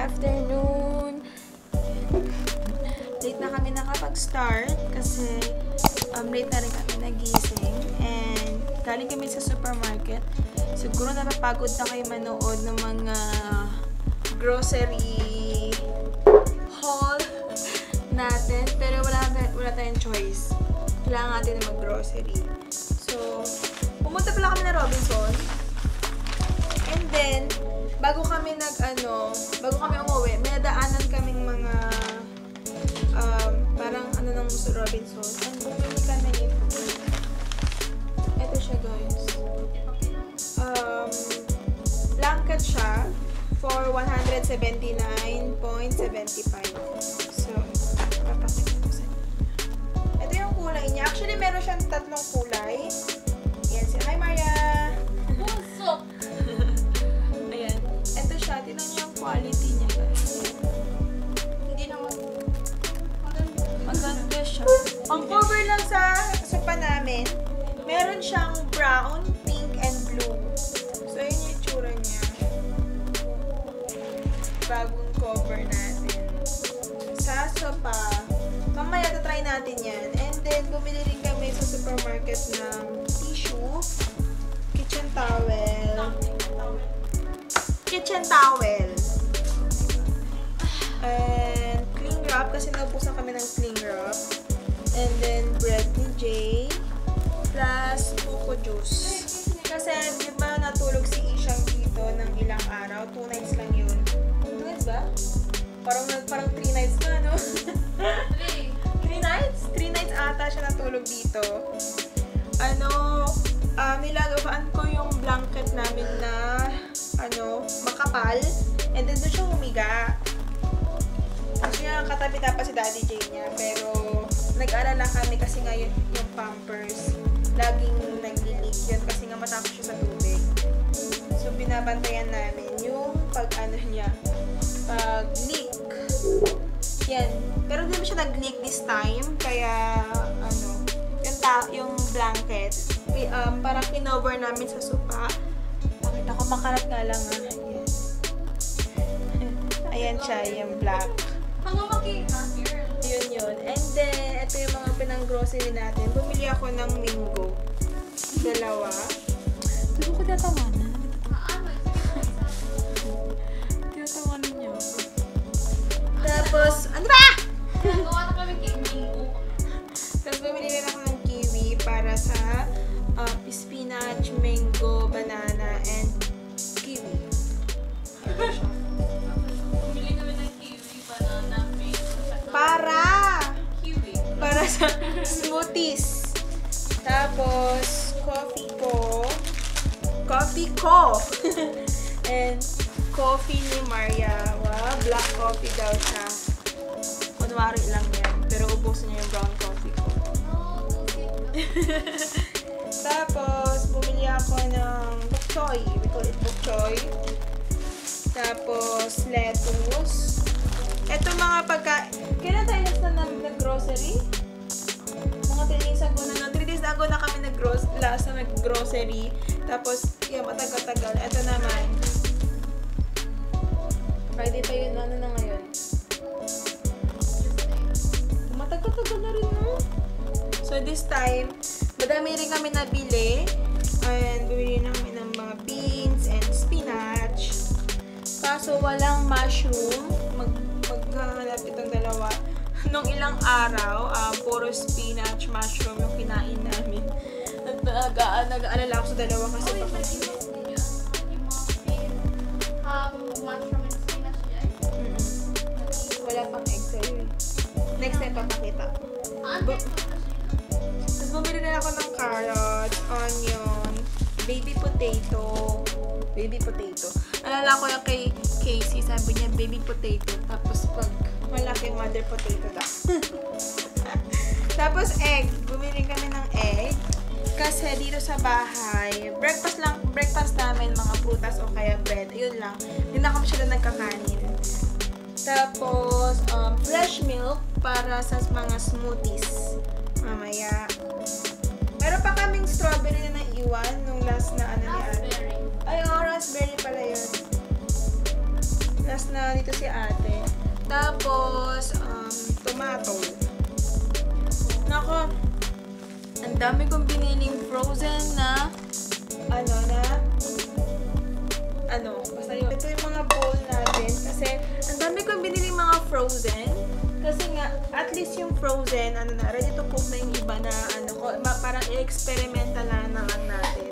afternoon. Late na kami nakapag-start kasi um, late na rin kami nagising. And galing kami sa supermarket. Siguro napapagod na kayo manood ng mga grocery haul natin. Pero wala, wala tayong choice. Kailangan natin na mag-grocery. So, pumunta pala kami na Robinson. And then, bago kami nag ano, bago kami umuwi, may nadaanan kaming mga um, parang ano ng Mr. Robinson. Ang bumili kami nito. Ito siya guys. Um, blanket siya for 179.75. So, papakita ko sa. Ito yung kulay niya. Actually, meron siyang tatlong kulay. Yan siya. Hi, Maria! Puso! Tingnan niyo yung quality niya. Hindi naman. Maganda siya. Ang cover lang sa sopa namin, meron siyang brown, pink, and blue. So, yun yung itsura niya. Bagong cover natin. Sa sopa, mamaya tatry natin yan. And then, bumili rin kami sa supermarket ng tissue, kitchen towel, kitchen towel. And cling wrap kasi naubusan kami ng cling wrap. And then bread ni Jay. Plus buko juice. Kasi di ba natulog si Ishang dito ng ilang araw? Two nights lang yun. Two nights ba? Parang, parang three nights na, no? Three. Three nights? Three nights ata siya natulog dito. Ano, um, nilagawaan ko yung blanket namin na, ano, makapal. And then doon siya humiga. Kasi nga, katabi dapat si Daddy J niya. Pero, nag-alala kami kasi nga yun, yung pampers. Laging nag-leak yun kasi nga matakot siya sa tubig. So, binabantayan namin yung pag ano niya, pag leak. Yan. Pero hindi siya nag-leak this time. Kaya, ano, yung, ta yung blanket, um, parang kinover namin sa sopa. Pakita ko, makalat nga lang ah. Ayan. Ayan siya, yung black. Girl. Yun yun. And then, ito yung mga pinang-grocery natin. Bumili ako ng mango. Dalawa. Hindi ko tatawanan. Tatawanan niyo. Tapos, ano ba? Nag-grocery? Mga 3 days ago na. 3 days ago na kami nag-gros last na nag-grocery. Tapos, yeah, matagal-tagal. Ito naman. Friday pa yun. Ano na ngayon? Matagal-tagal na rin, no? So, this time, madami rin kami nabili. And bumili namin ng mga beans and spinach. Kaso, walang mushroom. Mag maghahanap itong dalawa. Nung ilang araw, um, puro spinach, mushroom yung kinain namin. Nag- nag- Nag-aalala ako sa dalawa kasi baka... um, mushroom and spinach yan. Mm-mm. Wala pang egg sa'yo eh. Next time papakita. Ah. Tapos bumili rin ako ng carrots, onion, baby potato, baby potato. Alala ko yung kay Casey, sabi niya baby potato. Tapos pag malaki, mother potato daw. Tapos egg, bumili kami ng egg. Kasi dito sa bahay, breakfast lang, breakfast namin, mga prutas o kaya bread. Yun lang. Hindi na kami sila nagkakanin. Tapos, um, fresh milk para sa mga smoothies. Mamaya. Meron pa kaming strawberry na naiwan nung last na ano ni. Raspberry. Ay, oh, raspberry Tapos na dito si ate. Tapos, um, tomato. Nako, ang dami kong biniling frozen na, ano na, ano, basta yun. Ito yung mga bowl natin. Kasi, ang dami kong biniling mga frozen. Kasi nga, at least yung frozen, ano na, ready to cook na yung iba na, ano, ko, parang i-experimental na naman natin.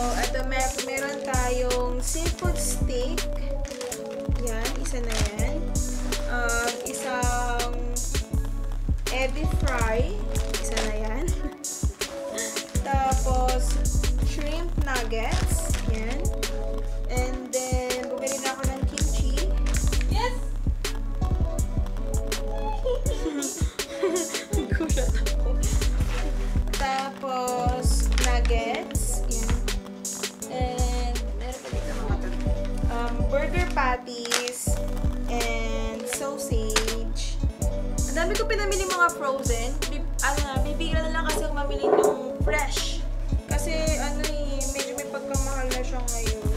Ito, mer meron tayong seafood steak. Yan, isa na yan. Um, isang ebi fry. Isa na yan. Tapos, shrimp nuggets. Yan. Mga frozen. Bib, ano bibigyan na lang kasi ako mamili ng fresh. Kasi, ano eh, medyo may pagkamahal na siya ngayon.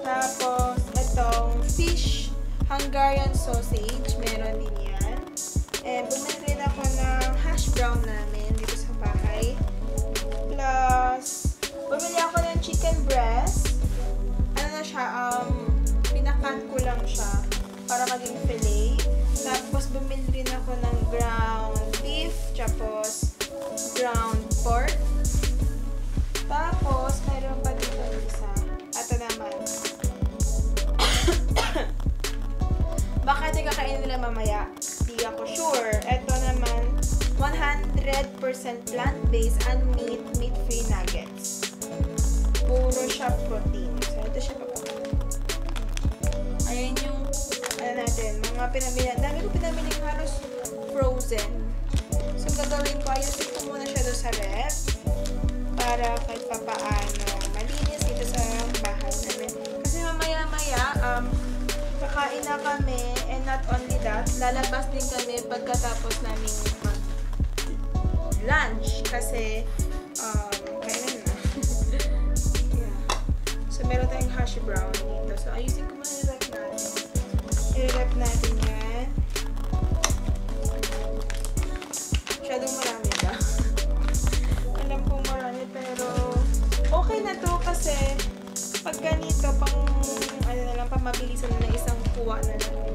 Tapos, itong fish Hungarian sausage. Meron din yan. And bumili rin ako ng hash brown namin dito sa bahay. Plus, bumili ako ng chicken breast. Ano na siya, um, pinakan ko lang siya para maging fillet. Tapos, bumili rin ako ng ground beef. Tapos, ground pork. Tapos, mayroon pa dito isa. Ito naman. Baka ito kakainin nila mamaya. Di ako sure. Ito naman, 100% plant-based and meat, meat-free nuggets. Puro siya protein. So, ito siya natin, mga pinamili. Dami ko pinamili halos frozen. So, gagawin ko, ayusin ko muna siya doon sa ref para kahit papaano malinis dito sa bahay namin. Kasi mamaya-maya, um, kakain na kami and not only that, lalabas din kami pagkatapos namin mag lunch kasi um, kainan na. yeah. So, meron tayong hash brown dito. So, ayusin ko I-rep natin yan. Masyadong marami ba? Alam ko marami pero okay na to kasi pag ganito pang ano na lang pamabilisan na ng isang kuha na lang, di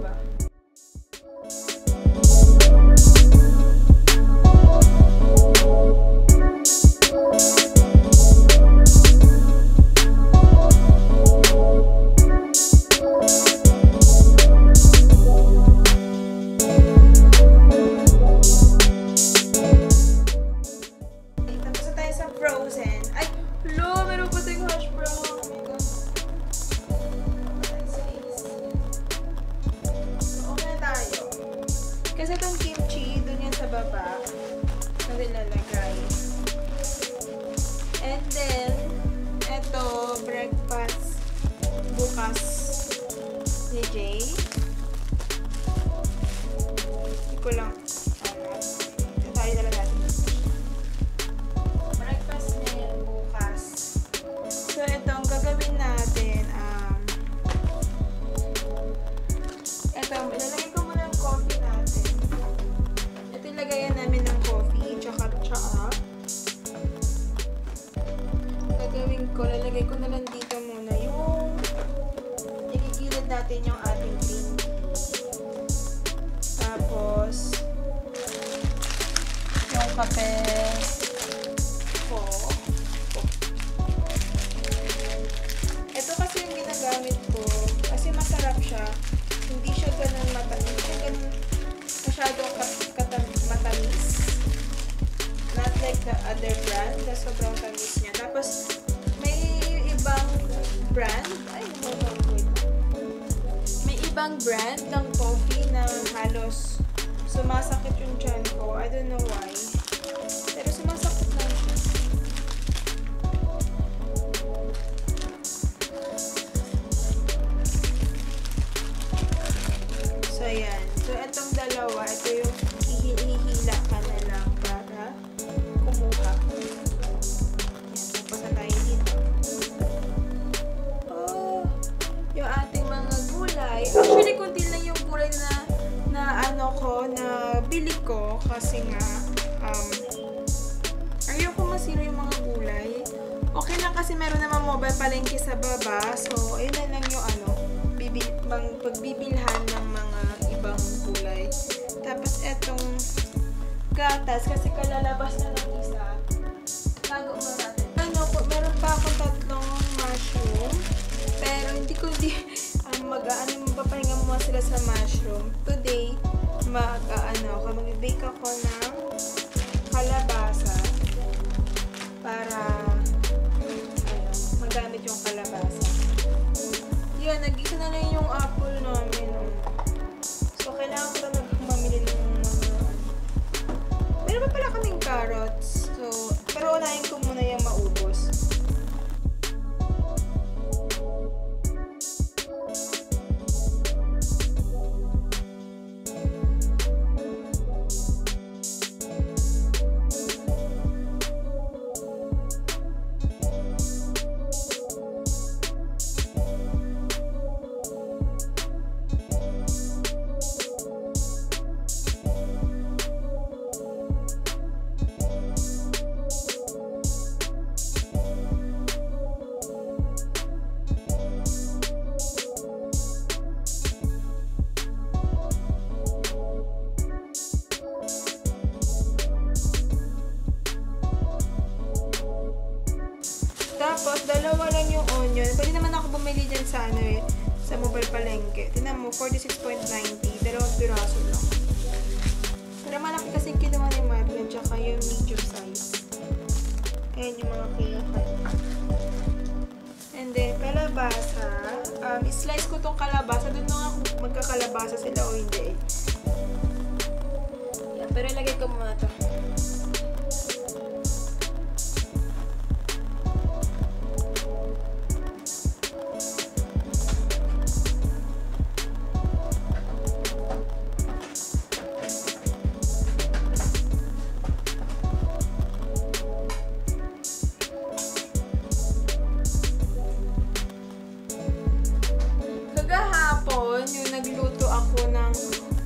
ibang brand ng coffee na halos sumasakit yung chan ko. I don't know why. Pero sumasakit lang siya. So, ayan. So, itong dalawa, ito yung ako na bili ko kasi nga um, ayoko masira yung mga gulay. Okay lang kasi meron naman mobile palengke sa baba. So, ayun na lang yung ano, bibi, bang, pagbibilhan ng mga ibang gulay. Tapos, etong gatas kasi kalalabas na ng isa. Bago umamat. Ano, meron pa akong tatlong mushroom. Pero hindi ko, di, um, mag, ano, papahinga mo sila sa mushroom. Today, mag, uh, ano, ako, mag-bake ako ng kalabasa para ano, magamit yung kalabasa. Yan, nag-isa na lang yung apple namin. So, kailangan ko talaga mamili ng mga Meron pa pala kaming carrots. So, pero unahin ko muna yung palengke. Tinan mo, 46.90. Dalawang piraso lang. Pero malaki kasi yung kinuha ni Marian, tsaka yung medium size. Ayan yung mga kinuha. And then, kalabasa. Um, slice ko tong kalabasa. Doon nga kung magkakalabasa sila o hindi. Yan, pero ilagay ko muna to. Kagahapon, yung nagluto ako ng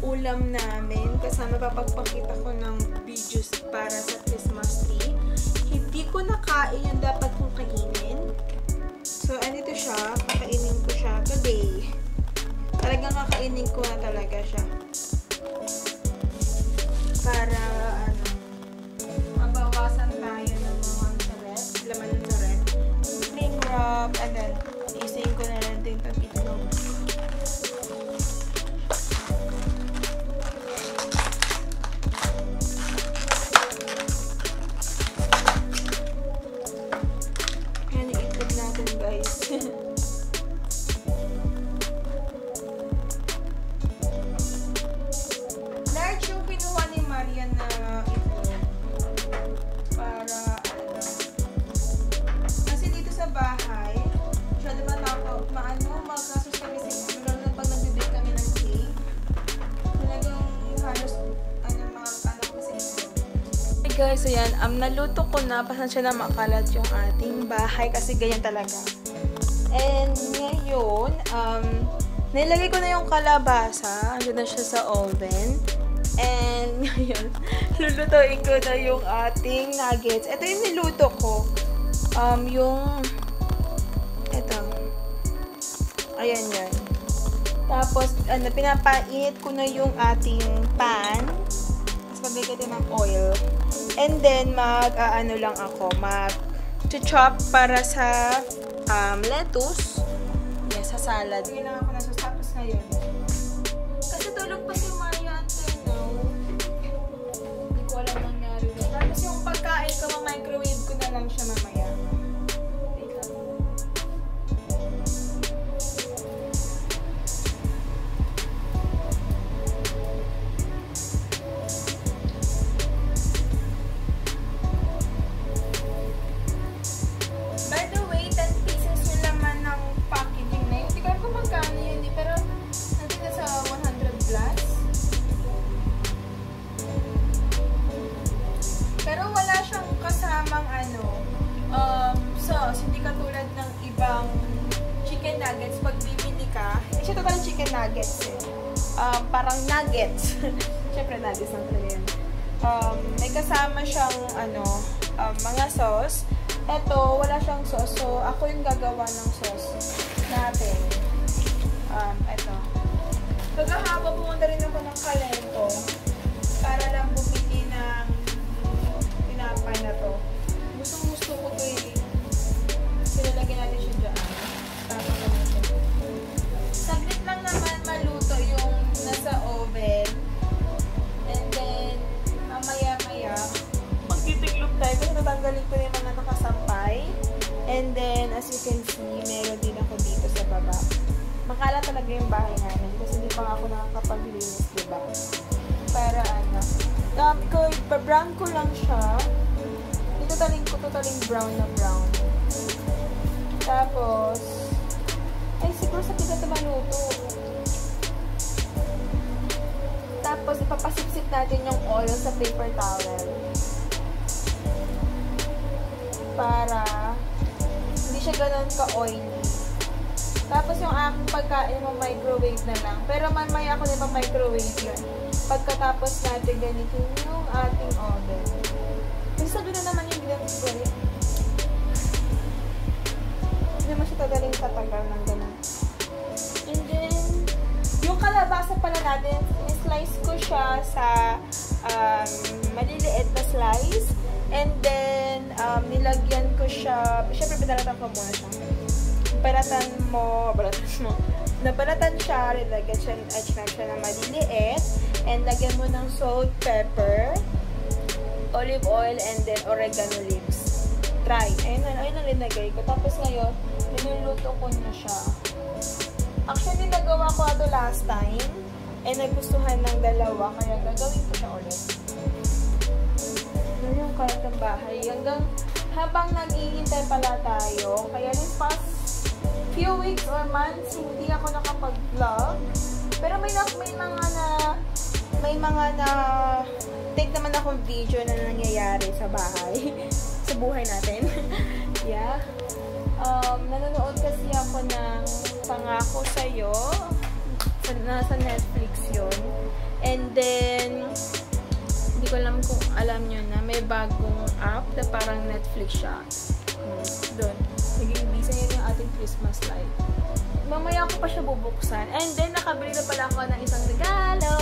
ulam namin, kasama papagpakita ko ng videos para sa Christmas tree. Hindi ko nakain yung dapat kong kainin. So, andito siya. Kakainin ko siya today. Talagang kakainin ko na talaga siya. Para, ano, mabawasan tayo ng mga sa ref, laman sa ref. Cling wrap, and then, um, naluto ko na, pasensya na makalat yung ating bahay kasi ganyan talaga. And ngayon, um, nilagay ko na yung kalabasa, andun na siya sa oven. And ngayon, lulutuin ko na yung ating nuggets. Ito yung niluto ko. Um, yung, ito. Ayan yan. Tapos, ano, pinapainit ko na yung ating pan. Tapos, magbigay din ng oil. And then, mag, ah, ano lang ako, mag, chop para sa um, lettuce. Yes, sa salad. Hindi lang ako nasusapos ngayon. Kasi tulog pa si Maria until now. Hindi ko alam nangyari. Tapos yung pagkain ko, ma-microwave ko na lang siya mamaya. Kasama siyang ano, um, mga sauce. Ito, wala siyang sauce. So, ako yung gagawa ng sauce natin. Um, ito. Pagkahaba, pumunta rin ako ng kalento as you can see, meron din ako dito sa baba. Makala talaga yung bahay namin kasi hindi pa ako nakakapaglinis, di ba? Para ano. Um, ko, brown ko lang siya. Ito taling ko, totaling brown na brown. Tapos, ay siguro sa pizza ito maluto. Tapos, ipapasipsip natin yung oil sa paper towel. Para siya ganun ka-oily. Tapos yung aking pagkain mo microwave na lang. Pero mamaya ako na microwave yun. Pagkatapos natin ganitin yung ating oven. Kasi sa na naman yung ginagawa. Hindi naman siya tadaling tatagal ng ganun. And then, yung kalabasa pala natin, slice ko siya sa um, maliliit na slice. And then, um, nilagyan ko siya, syempre pinalatan ko muna siya. Balatan mo, balatan mo. Nabalatan siya, nilagyan siya, ay siya na maliliit. And lagyan mo ng salt, pepper, olive oil, and then oregano leaves. Try. Ayun na, ayun na linagay ko. Tapos ngayon, niluluto ko na siya. Actually, nagawa ko ito last time. And nagustuhan ng dalawa, kaya gagawin ko siya ulit. Yan yung kahit ng bahay. Hanggang habang naghihintay pala tayo, kaya rin past few weeks or months, hindi ako nakapag-vlog. Pero may, na, may mga na may mga na take naman akong video na nangyayari sa bahay. sa buhay natin. yeah. Um, nanonood kasi ako ng Pangako Sa'yo. Sa, nasa Netflix yon And then, hindi ko alam kung alam nyo na may bagong app na parang Netflix siya. Hmm, doon. Naging busy yun yung ating Christmas light. Mamaya ko pa siya bubuksan. And then, nakabili na pala ako ng isang regalo.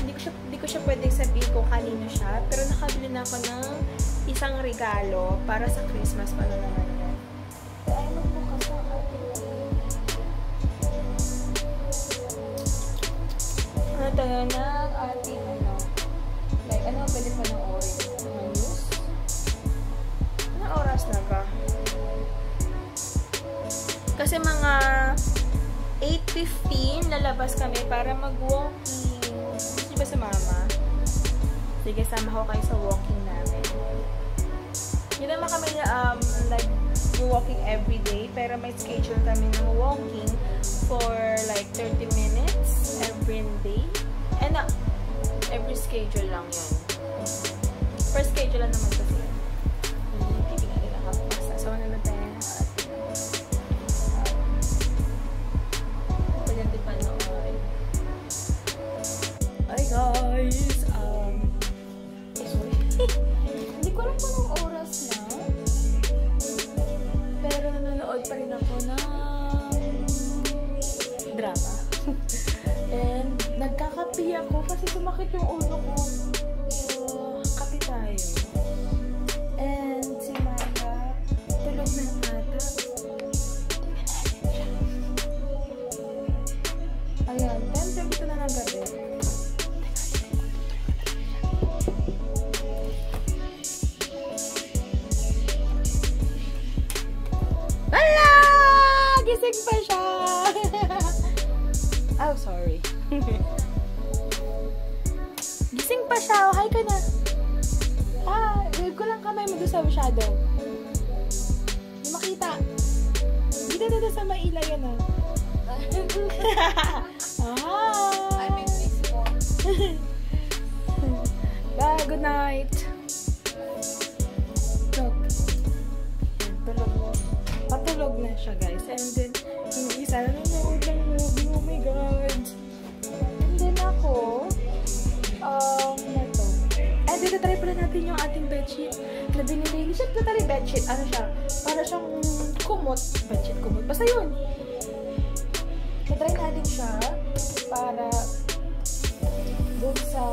Hindi ko siya, hindi ko siya pwedeng sabihin kung kanino siya. Pero nakabili na ako ng isang regalo para sa Christmas pa na naman yan. Ay, magbukas ating ano ating ano pwede pa ng news? Ano oras na ba? Kasi mga 8.15 lalabas kami para mag-walking. Gusto ba sa mama? sige sama ko kayo sa walking namin. Hindi naman kami um, like walking every day pero may schedule kami ng walking for like 30 every schedule lang yun. Per schedule lang naman kasi nagkakapi ako kasi sumakit yung ulo ko. So, tayo. And si Maya, tulog na ata. Tingnan natin siya. Ayan, 10.32 na ng gabi. Siya. Oh, hi ka na. Ah, wave ko lang kamay mo doon sa shadow. Hindi makita. Dito dito sa maila yan ah. ah. I'm invisible. Bye, good night. Look. Tulog mo. Patulog na siya, guys. And then, yung isa, natin yung ating bed bedsheet na binili. Hindi siya totally bedsheet. Ano siya? Para siyang kumot. Bedsheet, kumot. Basta yun. Try natin siya para dun sa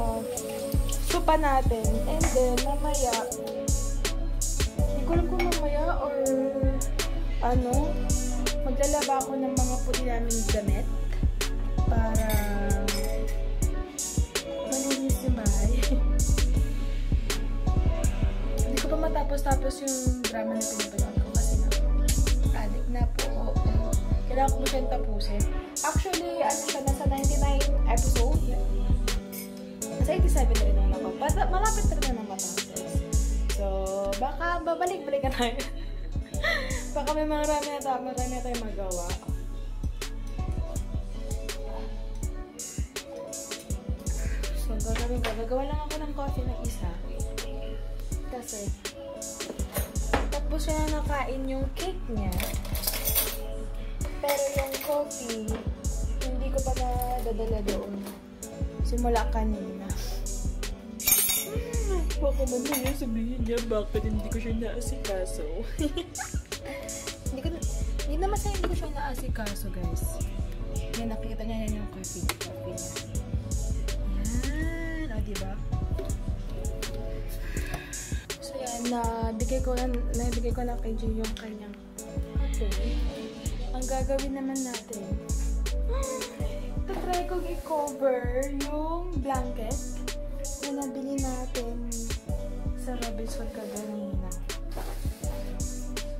supa natin. And then, mamaya, hindi ko alam kung mamaya or ano, maglalaba ako ng mga puti namin damit para ko pa matapos-tapos yung drama na pinapanood ko kasi na addict na po. Kailangan ko siyang tapusin. Actually, ano siya, nasa 99 episode. Nasa 87 na rin naman ako. But, malapit na rin naman matapos. So, baka babalik-balik na tayo. baka may marami na tayo, marami na tayo magawa. So, gagawin ko. Gagawa lang ako ng coffee ng isa. Kasi, tapos siya na nakain yung cake niya. Pero yung coffee, hindi ko pa nadadala doon. Simula kanina. Baka mamaya sabihin niya bakit hindi ko siya naasikaso. hindi ko, hindi naman sa hindi ko siya naasikaso, guys. Yan, nakikita niya yan yung coffee, ko na, nabigay ko na kay Jay yung kanyang coffee. Ang gagawin naman natin, tatry kong i-cover yung blanket na nabili natin sa Robinson kaganina.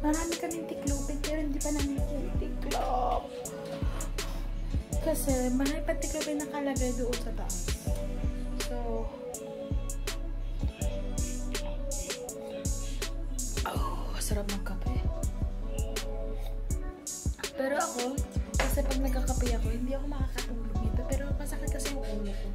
Marami kaming tiklopin pero hindi pa namin tiklop. Kasi marami pa tiklopin nakalagay doon sa taas. Nagkakape ako, hindi ako makakatulog nito. Pero masakit kasi yung ulo ko.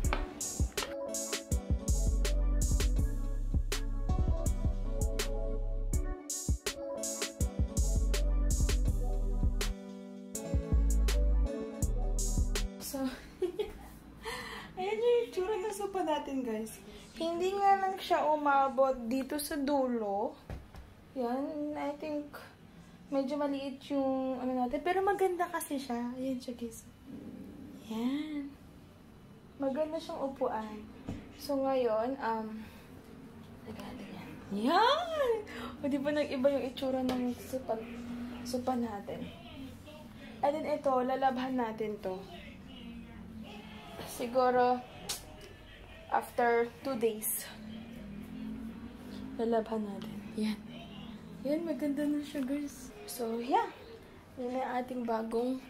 So, ayan yung itsura ng sopa natin, guys. Hindi nga lang siya umabot dito sa dulo. Yan, I think medyo maliit yung ano natin. Pero maganda kasi siya. Ayan siya, guys. Yan. Maganda siyang upuan. So, ngayon, um, tagada yan. O, di ba nag-iba yung itsura ng supa, supa natin? And then, ito, lalabhan natin to. Siguro, after two days, lalabhan natin. Yan. Yan, maganda na siya, guys. So, yeah. Yan ang ating bagong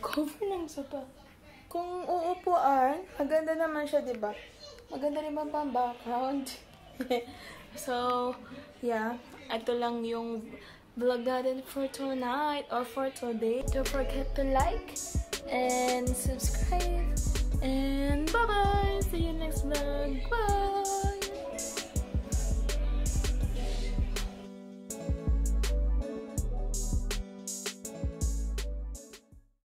cover ng sopa. Kung uupuan, maganda naman siya, di ba? Maganda rin ba pang background? so, yeah. Ito lang yung vlog natin for tonight or for today. Don't forget to like and subscribe. And bye-bye! See you next vlog. Bye!